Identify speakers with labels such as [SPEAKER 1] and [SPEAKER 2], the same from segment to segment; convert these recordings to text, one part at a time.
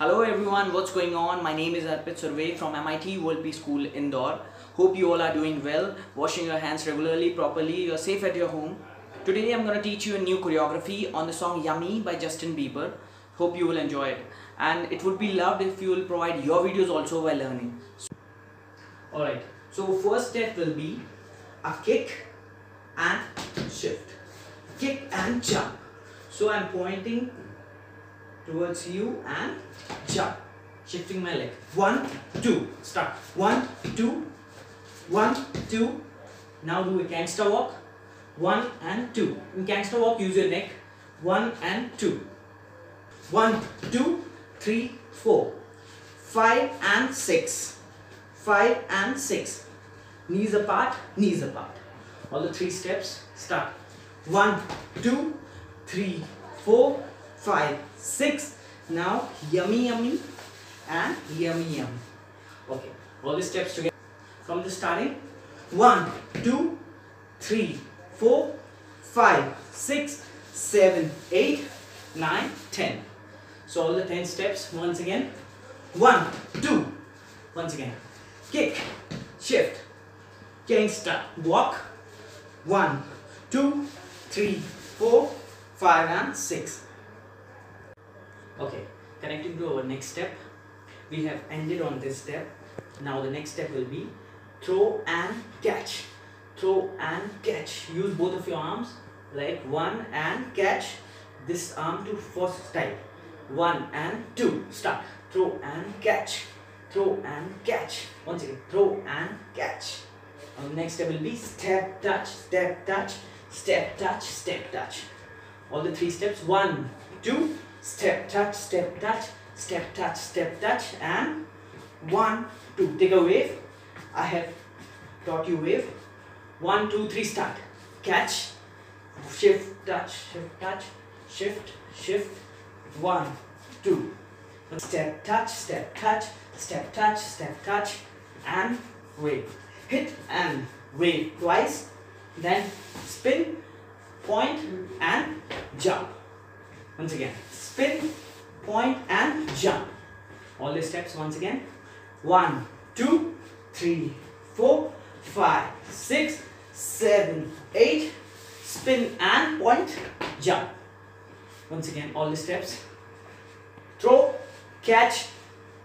[SPEAKER 1] Hello everyone, what's going on? My name is Arpit Survey from MIT World Peace School Indore. Hope you all are doing well, washing your hands regularly, properly, you're safe at your home. Today I'm gonna teach you a new choreography on the song Yummy by Justin Bieber. Hope you will enjoy it. And it would be loved if you will provide your videos also while learning. Alright, so first step will be a kick and shift. Kick and jump. So I'm pointing towards you and jump. Shifting my leg. One, two. Start. One, two. One, two. Now do a gangster walk. One and two. In gangster walk, use your neck. One and two. One, two, three, four. Five and six. Five and six. Knees apart, knees apart. All the three steps. Start. One, two, three, four, five, six. Now yummy yummy and yummy yummy. Okay, all the steps together from the starting. One, two, three, four, five, six, seven, eight, nine, ten. So all the ten steps once again. One, two. Once again. Kick, shift, gangster, walk. One, two, three, four, five, and six. Okay, connecting to our next step. We have ended on this step. Now the next step will be throw and catch. Throw and catch. Use both of your arms like one and catch. This arm to first type. One and two. Start. Throw and catch. Throw and catch. Once again. Throw and catch. Our next step will be step touch, step touch, step touch, step touch. All the three steps. One, two, step touch, step touch, step touch, step touch, and one, two. Take a wave. I have taught you wave. One, two, three, start. Catch, shift, touch, shift, touch, shift, shift. One, two. Step touch, step touch, step touch, step touch, and wave. Hit and wave twice. Then spin, point, and jump. Once again, spin, point, and jump. All the steps once again. One, two, three, four, five, six, seven, eight. Spin and point, jump. Once again, all the steps. Throw, catch,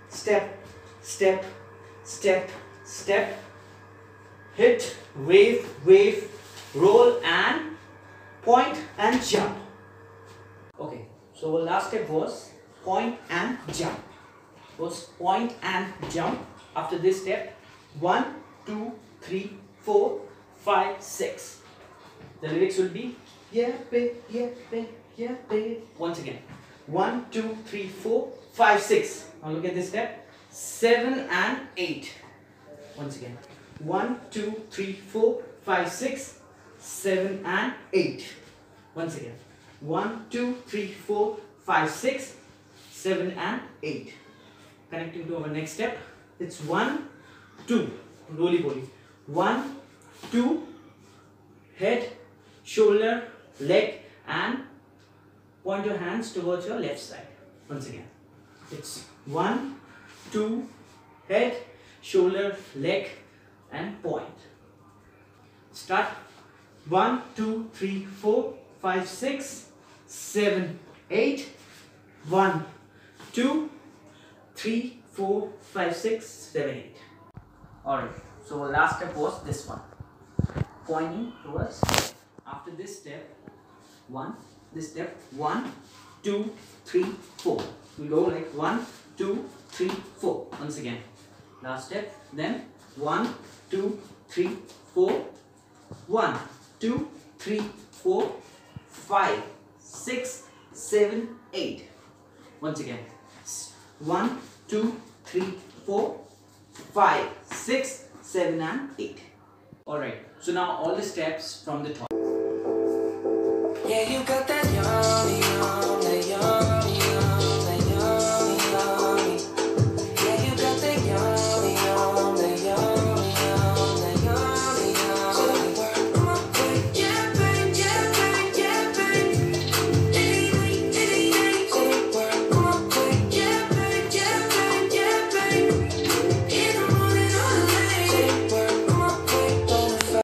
[SPEAKER 1] step, step, step, step. Hit, wave, wave, roll, and point and jump. Okay, so last step was point and jump. Was point and jump. After this step, one, two, three, four, five, six. The lyrics will be yeah, babe, yeah, babe, yeah, babe. Once again, one, two, three, four, five, six. Now look at this step. Seven and eight. Once again, one, two, three, four, five, six, seven and eight. Once again, one, two, three, four, five, six, seven and eight. Connecting to our next step, it's one, two, roly poly. One, two, head, shoulder, leg, and point your hands towards your left side. Once again, it's one, two, head, shoulder, leg, and point. Start. One, two, three, four, five, six, seven, eight. One, two, three, four, five, six, seven, eight. Alright, so last step was this one. Pointing towards after this step, one, this step, one, two, three, four. We go like one, two, three, four. Once again. Last step, then one, two, three, four, one, two, three, four, five, six, seven, eight. Once again. One, two, three, four, five, six, seven, and eight. Alright, so now all the steps from the top.
[SPEAKER 2] Yeah, you got